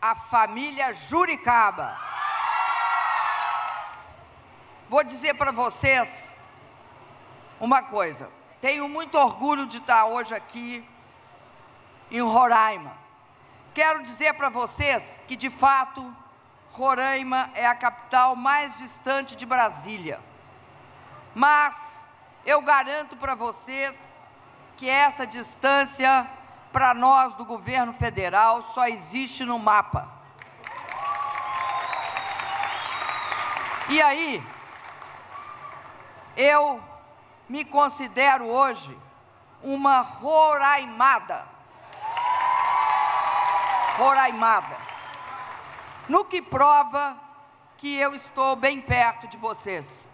a família Juricaba. Vou dizer para vocês uma coisa. Tenho muito orgulho de estar hoje aqui em Roraima. Quero dizer para vocês que, de fato, Roraima é a capital mais distante de Brasília. Mas eu garanto para vocês que essa distância para nós do governo federal só existe no mapa. E aí, eu me considero hoje uma roraimada. Roraimada. No que prova que eu estou bem perto de vocês.